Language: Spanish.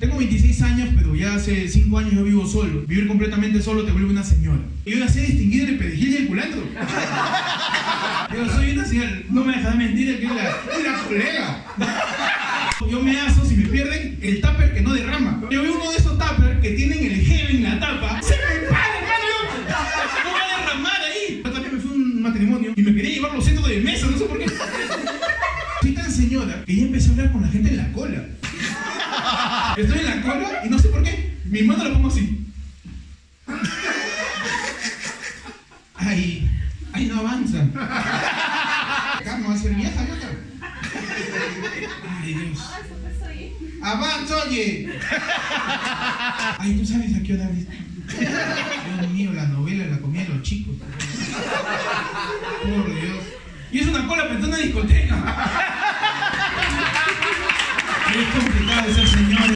Tengo 26 años, pero ya hace 5 años yo vivo solo. Vivir completamente solo te vuelve una señora. Y yo ya sé distinguir entre el perejil y el culantro. Yo soy una señora, no me dejas de mentir, que es la, colega. Yo me aso si me pierden el tupper que no derrama. Yo veo uno de esos tuppers que tienen el gel en la tapa. ¡Se me para, hermano! No va a derramar ahí. Yo también me fui a un matrimonio y me quería llevar los centros de mesa, no sé por qué. Soy tan señora que ya empecé a hablar con la gente en la cola. Estoy en la cola y no sé por qué. Mi mano la pongo así. Ay, ay, no avanza. Acá no va a ser vieja, acá. Ay, Dios. ¡Avanza, oye! Ay, ¿tú sabes a qué hora abriste? Dios mío, la novela la comía los chicos. Por Dios. Y es una cola pero en una discoteca. Es complicado ser señor.